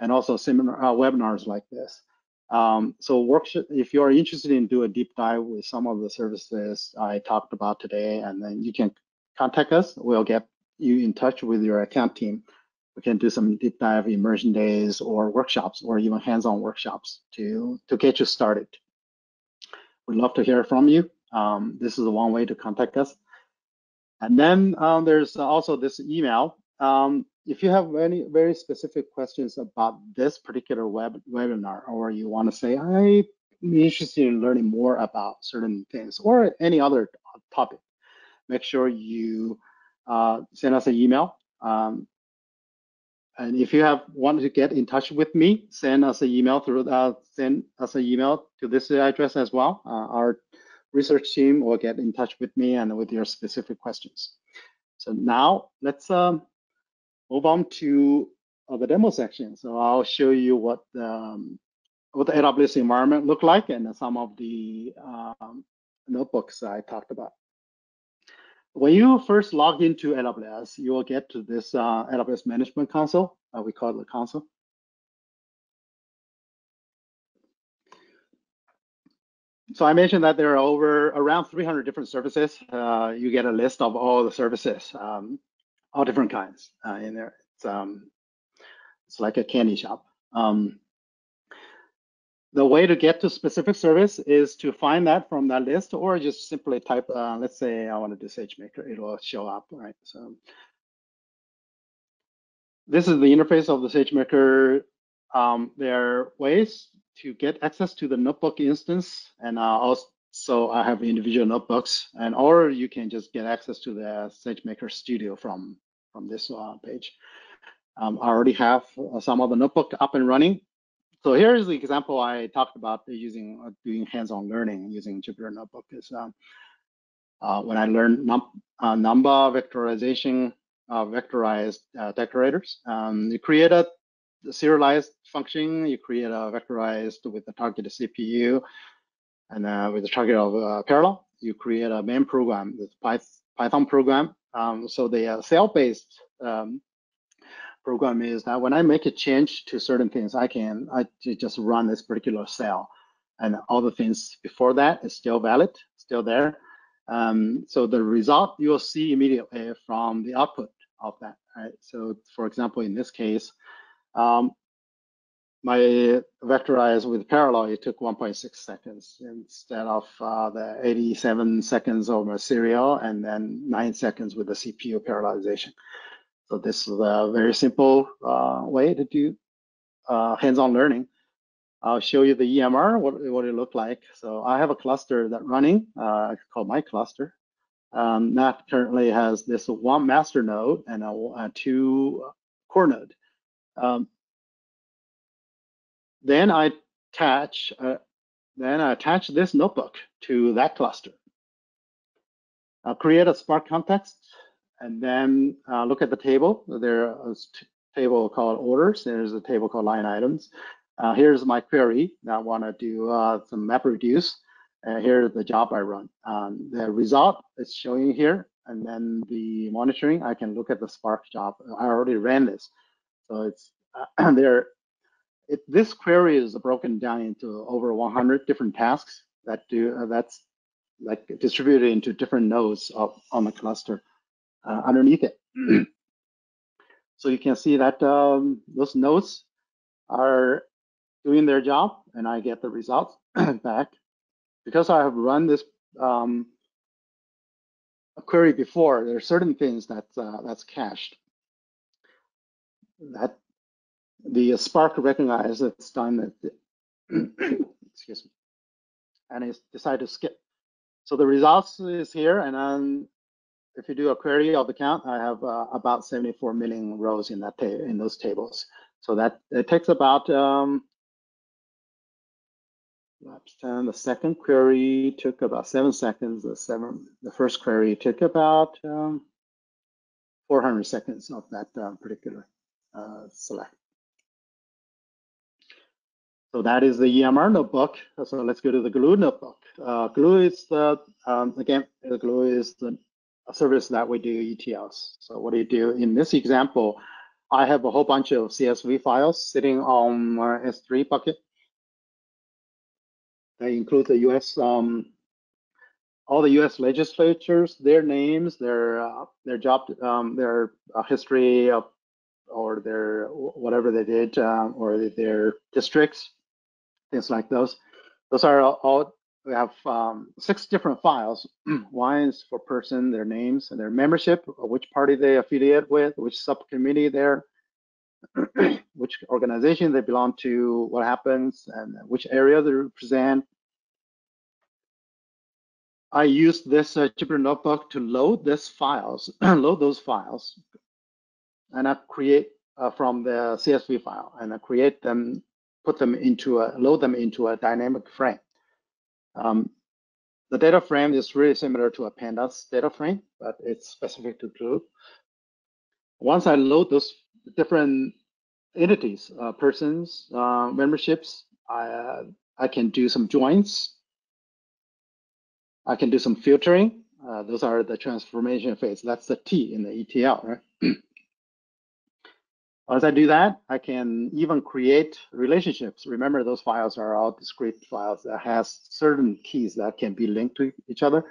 and also seminar uh, webinars like this. Um, so workshop, if you're interested in do a deep dive with some of the services I talked about today, and then you can contact us. We'll get you in touch with your account team. We can do some deep dive immersion days or workshops or even hands-on workshops to, to get you started. We'd love to hear from you. Um, this is one way to contact us. And then um, there's also this email. Um, if you have any very specific questions about this particular web webinar, or you want to say, I'm interested in learning more about certain things or any other topic, make sure you uh, send us an email. Um, and if you have wanted to get in touch with me, send us an email through uh, send us an email to this address as well. Uh, our research team will get in touch with me and with your specific questions. So now let's um, move on to uh, the demo section. So I'll show you what the, um, what the AWS environment look like and some of the um, notebooks I talked about. When you first log into AWS, you will get to this uh, AWS Management Console. Uh, we call it the console. So I mentioned that there are over around 300 different services. Uh, you get a list of all the services. Um, all different kinds uh, in there. It's um, it's like a candy shop. Um, the way to get to specific service is to find that from that list, or just simply type. Uh, let's say I want to do SageMaker, it will show up, right? So this is the interface of the SageMaker. Um, there are ways to get access to the notebook instance, and uh, also so I have individual notebooks, and or you can just get access to the SageMaker Studio from from this uh, page. Um, I already have uh, some of the notebook up and running. So here is the example I talked about using uh, doing hands-on learning using Jupyter Notebook. Is um, uh, when I learned num uh, Numba vectorization, vectorized decorators. Um, you create a serialized function. You create a vectorized with the target CPU and uh, with the target of uh, parallel, you create a main program, the Python program. Um, so the uh, cell-based um, program is that when I make a change to certain things, I can I just run this particular cell, and all the things before that is still valid, still there. Um, so the result you'll see immediately from the output of that. Right. So for example, in this case, um, my vectorize with parallel, it took 1.6 seconds instead of uh, the 87 seconds over serial and then nine seconds with the CPU parallelization. So this is a very simple uh, way to do uh, hands-on learning. I'll show you the EMR, what, what it looked like. So I have a cluster that running uh, called my cluster. Um, that currently has this one master node and a, a two core node. Um, then I attach, uh, then I attach this notebook to that cluster. I'll create a Spark context and then uh, look at the table. There's a table called orders. There's a table called line items. Uh, here's my query that I want to do uh, some map reduce. Uh, here's the job I run. Um, the result is showing here, and then the monitoring, I can look at the Spark job. I already ran this. So it's uh, there. It, this query is broken down into over 100 different tasks that do uh, that's like distributed into different nodes of, on the cluster uh, underneath it. so you can see that um, those nodes are doing their job, and I get the results back because I have run this um, query before. There are certain things that uh, that's cached that the Spark recognizes it's done, excuse me, and it's decided to skip. So the results is here, and then if you do a query of the count, I have uh, about 74 million rows in that in those tables. So that it takes about um, Labs 10. The second query took about seven seconds. The seven, the first query took about um, 400 seconds of that um, particular uh, select. So that is the EMR notebook. So let's go to the Glue notebook. Uh, Glue is the, um, again, the Glue is the service that we do ETLs. So what do you do? In this example, I have a whole bunch of CSV files sitting on my S3 bucket. They include the US, um, all the US legislatures, their names, their uh, their job, um, their uh, history of or their whatever they did um, or their districts, things like those. Those are all, we have um, six different files. One is for person, their names and their membership, which party they affiliate with, which subcommittee they're, which organization they belong to, what happens, and which area they represent. I use this uh, Jupyter Notebook to load this files, load those files, and I create uh, from the CSV file and I create them, put them into a, load them into a dynamic frame. Um, the data frame is really similar to a pandas data frame, but it's specific to Glue. Once I load those different entities, uh, persons, uh, memberships, I, uh, I can do some joins. I can do some filtering. Uh, those are the transformation phase. That's the T in the ETL, right? As I do that, I can even create relationships. Remember, those files are all discrete files that has certain keys that can be linked to each other.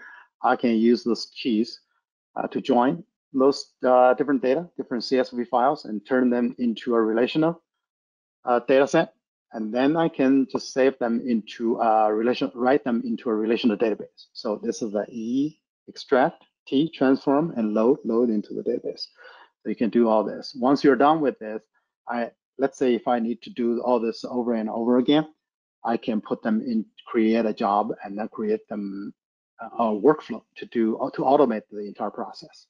I can use those keys uh, to join those uh, different data, different CSV files, and turn them into a relational uh, data set. And then I can just save them into a relation, write them into a relational database. So this is the E extract, T transform, and load, load into the database. You can do all this. Once you're done with this, I let's say if I need to do all this over and over again, I can put them in, create a job, and then create them uh, a workflow to do to automate the entire process.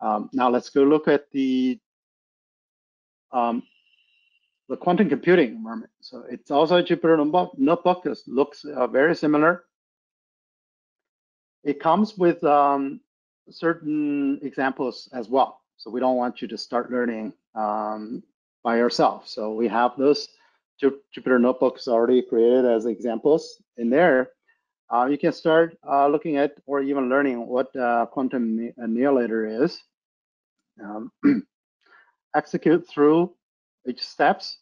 Um, now let's go look at the um, the quantum computing environment. So it's also a Jupyter notebook. It looks uh, very similar. It comes with um, certain examples as well. So we don't want you to start learning um, by yourself. So we have those Jupyter notebooks already created as examples in there. Uh, you can start uh, looking at or even learning what uh, quantum annealer is. Um, execute through each steps.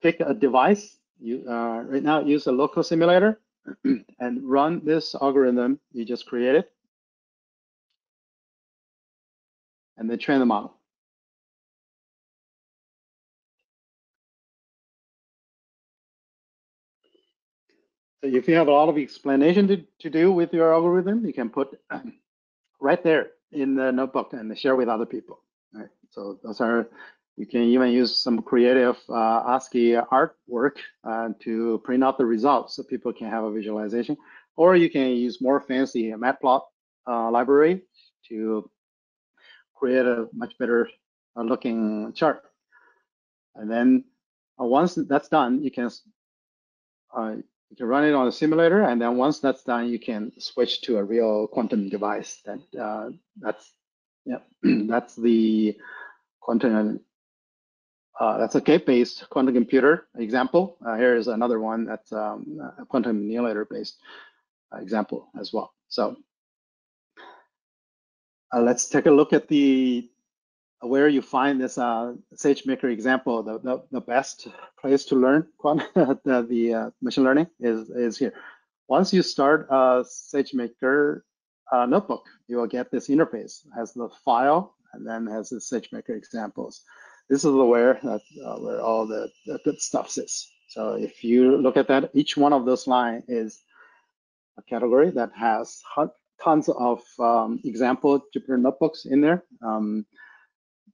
Pick a device. You uh, right now use a local simulator and run this algorithm you just created. And then train the model. So if you have a lot of explanation to, to do with your algorithm, you can put right there in the notebook and share with other people. Right? So those are, you can even use some creative uh, ASCII artwork uh, to print out the results so people can have a visualization. or you can use more fancy matplot uh, library to create a much better uh, looking chart and then uh, once that's done you can uh, you can run it on a simulator and then once that's done you can switch to a real quantum device that that's yeah that's the quantum uh, that's a gate-based quantum computer example. Uh, here is another one that's um, a quantum annealer-based example as well. So uh, let's take a look at the where you find this uh, SageMaker example. The, the, the best place to learn the, the uh, machine learning is is here. Once you start a SageMaker notebook, you will get this interface. It has the file and then has the SageMaker examples this is the where uh, where all the, the, good stuff is. So if you look at that, each one of those line is a category that has tons of um, example Jupyter notebooks in there. Um,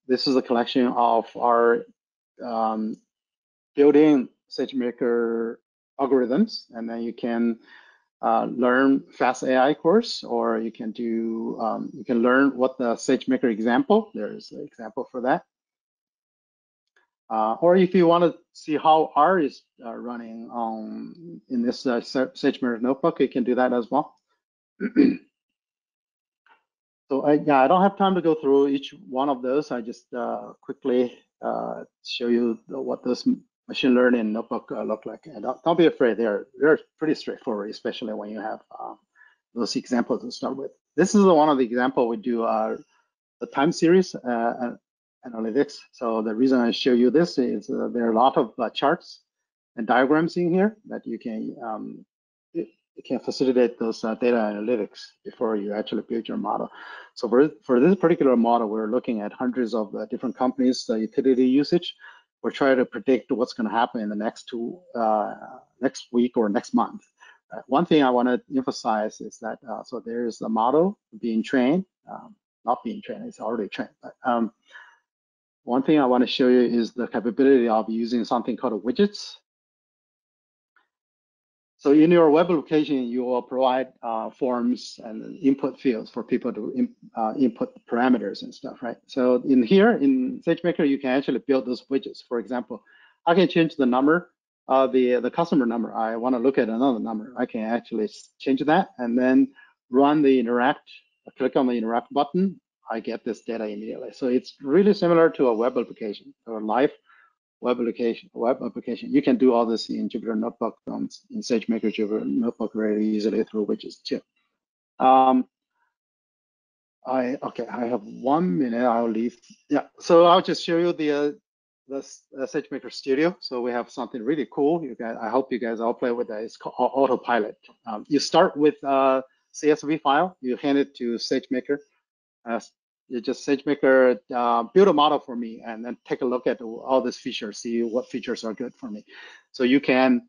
this is a collection of our um, building SageMaker algorithms, and then you can uh, learn fast AI course, or you can do um, you can learn what the SageMaker example. There's an example for that. Uh, or if you want to see how R is uh, running on in this uh, SageMaker notebook, you can do that as well. so I, yeah, I don't have time to go through each one of those. I just uh, quickly uh, show you what those machine learning notebook uh, look like. And don't, don't, be afraid; they're they're pretty straightforward, especially when you have um, those examples to start with. This is one of the example we do the time series analytics. So the reason I show you this is uh, there are a lot of uh, charts and diagrams in here that you can um, it, can facilitate those uh, data analytics before you actually build your model. So for, for this particular model, we're looking at hundreds of uh, different companies' uh, utility usage. We're trying to predict what's going to happen in the next two uh, next week or next month. one thing I want to emphasize is that so there is a model being trained, um, not being trained, it's already trained, but um, one thing I want to show you is the capability of using something called widgets. So in your web application, you will provide uh, forms and input fields for people to in, uh, input parameters and stuff, right? So in here, in SageMaker, you can actually build those widgets. For example, I can change the number, uh, the, the customer number. I want to look at another number. I can actually change that and then run the interact, click on the interact button, I get this data immediately. So it's really similar to a web application or live web application. Web application. You can do all this in Jupyter Notebook um, in SageMaker Jupyter Notebook very easily through widgets too. Um, I okay. I have one minute. I'll leave. Yeah. So I'll just show you the uh, the uh, SageMaker Studio. So we have something really cool. You guys, I hope you guys all play with that. It's called Autopilot. Um, you start with a CSV file. You hand it to SageMaker uh, you just SageMaker uh, build a model for me and then take a look at all these features, see what features are good for me. So you can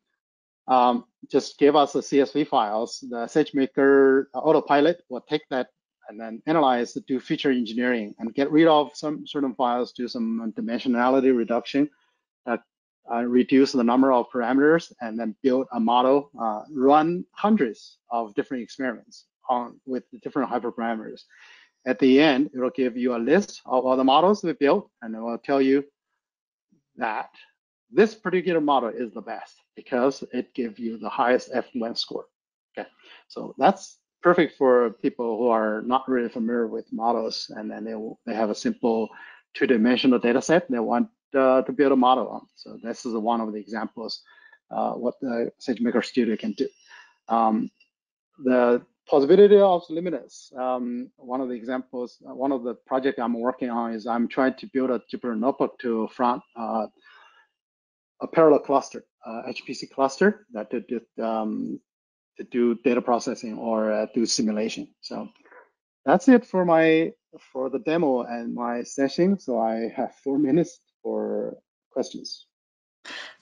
um, just give us the CSV files. The SageMaker autopilot will take that and then analyze, do feature engineering and get rid of some certain files, do some dimensionality reduction, uh, uh, reduce the number of parameters, and then build a model, uh, run hundreds of different experiments on with different hyperparameters. At the end, it will give you a list of all the models we built, and it will tell you that this particular model is the best because it gives you the highest F1 score. Okay, so that's perfect for people who are not really familiar with models, and then they they have a simple two-dimensional data set they want uh, to build a model on. So this is one of the examples uh, what the SageMaker Studio can do. Um, the possibility of limitless. Um, one of the examples, uh, one of the project I'm working on is I'm trying to build a Jupyter notebook to front uh, a parallel cluster, uh, HPC cluster that to, to, um, to do data processing or uh, do simulation. So that's it for my for the demo and my session. So I have four minutes for questions.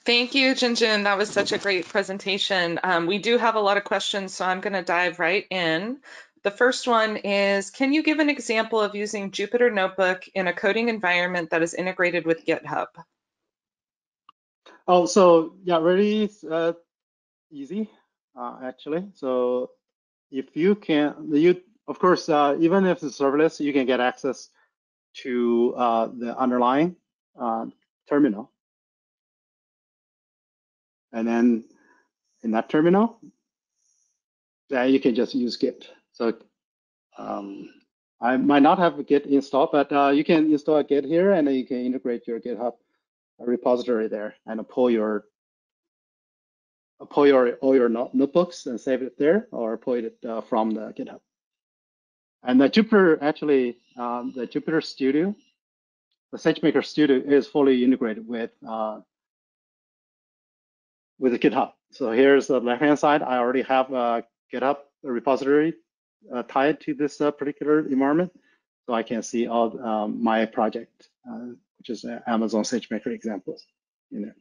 Thank you, Jianjun. That was such a great presentation. Um, we do have a lot of questions, so I'm going to dive right in. The first one is, can you give an example of using Jupyter Notebook in a coding environment that is integrated with GitHub? Oh, so yeah, really uh, easy, uh, actually. So if you can, you of course, uh, even if it's serverless, you can get access to uh, the underlying uh, terminal. And then in that terminal, then you can just use Git. So um, I might not have Git installed, but uh, you can install Git here and then you can integrate your GitHub repository there and pull your pull your all your notebooks and save it there or pull it uh, from the GitHub. And the Jupyter actually, um, the Jupyter Studio, the SageMaker Studio is fully integrated with uh, with GitHub. So here's the left-hand side. I already have a GitHub repository uh, tied to this uh, particular environment, so I can see all um, my project, uh, which is Amazon SageMaker examples in there.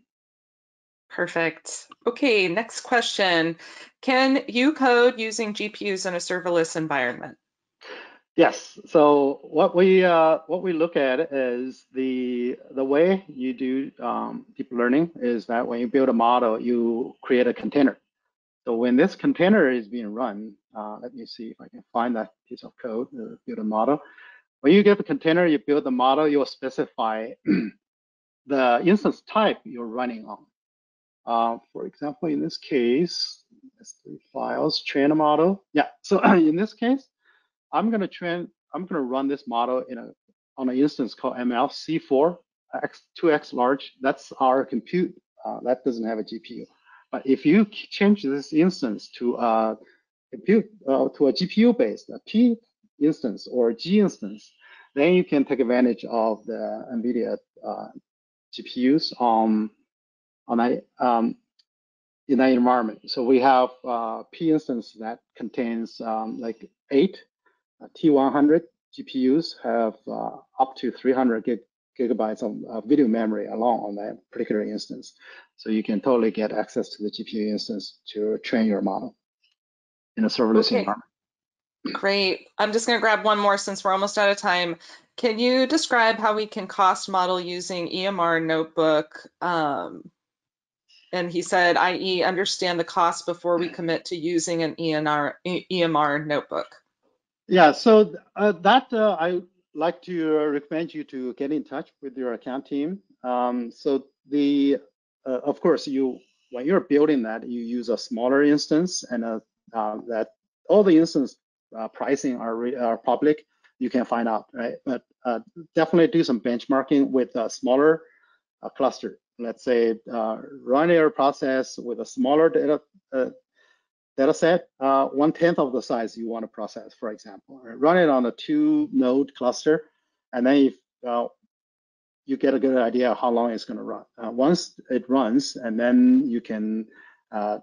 Perfect. Okay, next question. Can you code using GPUs in a serverless environment? Yes. So what we uh, what we look at is the the way you do um, deep learning is that when you build a model, you create a container. So when this container is being run, uh, let me see if I can find that piece of code to build a model. When you get the container, you build the model, you'll specify the instance type you're running on. Uh, for example, in this case, S3 files, train a model. Yeah, so in this case, I'm gonna train, I'm gonna run this model in a on an instance called ML C4 X 2x large. That's our compute. Uh, that doesn't have a GPU. But if you change this instance to a compute uh, to a GPU based a P instance or G instance, then you can take advantage of the NVIDIA uh, GPUs on on a um, in that environment. So we have uh, P instance that contains um, like eight V100 GPUs have uh, up to 300 gig, gigabytes of uh, video memory alone on that particular instance. So you can totally get access to the GPU instance to train your model in a serverless okay. environment. Great. I'm just going to grab one more since we're almost out of time. Can you describe how we can cost model using EMR notebook? Um, and he said, i.e., understand the cost before we commit to using an ENR, EMR notebook. Yeah, so uh, that uh, I like to uh, recommend you to get in touch with your account team. Um, so the, uh, of course, you when you're building that, you use a smaller instance, and uh, uh, that all the instance pricing are are public. You can find out, right? But definitely do some benchmarking with a smaller cluster. Let's say run your process with a smaller data data set, uh, one tenth of the size you want to process, for example. Right? Run it on a two node cluster, and then if uh, you get a good idea how long it's going to run. Uh, once it runs, and then you can uh,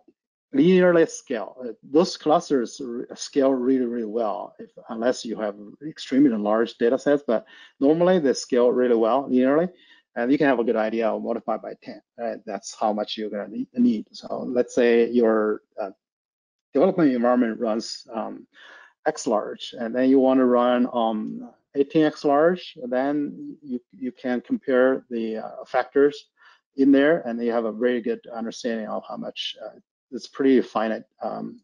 linearly scale. Uh, those clusters scale really, really well, if, unless you have extremely large data sets, but normally they scale really well linearly. And you can have a good idea of multiply by 10. Right? That's how much you're going to need. So let's say your uh, development environment runs um, X large, and then you want to run um, 18X large, then you, you can compare the uh, factors in there, and you have a very good understanding of how much uh, it's pretty finite. Um,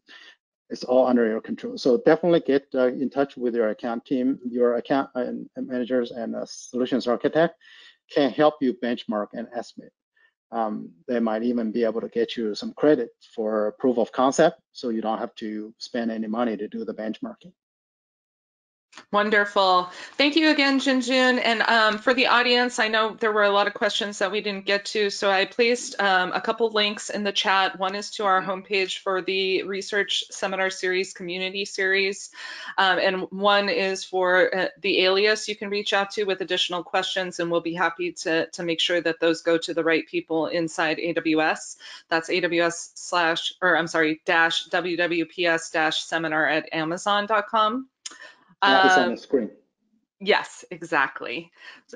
it's all under your control. So definitely get uh, in touch with your account team, your account uh, managers and solutions architect can help you benchmark and estimate um, they might even be able to get you some credit for proof of concept so you don't have to spend any money to do the benchmarking. Wonderful. Thank you again, Jianjun. And um, for the audience, I know there were a lot of questions that we didn't get to, so I placed um, a couple links in the chat. One is to our homepage for the research seminar series, community series, um, and one is for uh, the alias you can reach out to with additional questions, and we'll be happy to, to make sure that those go to the right people inside AWS. That's AWS slash, or I'm sorry, dash WWPS dash seminar at amazon.com. Uh, it's on the screen. Yes, exactly.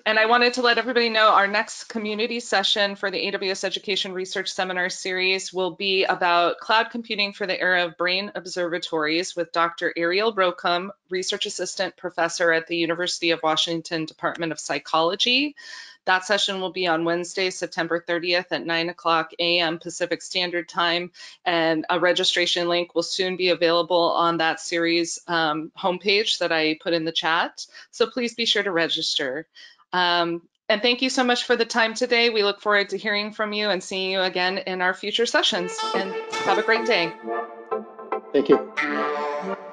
And I wanted to let everybody know our next community session for the AWS Education Research Seminar Series will be about cloud computing for the era of brain observatories with Dr. Ariel Rokem, Research Assistant Professor at the University of Washington Department of Psychology. That session will be on Wednesday, September 30th at 9 o'clock a.m. Pacific Standard Time, and a registration link will soon be available on that series um, homepage that I put in the chat. So please be sure to register. Um, and thank you so much for the time today. We look forward to hearing from you and seeing you again in our future sessions. And have a great day. Thank you.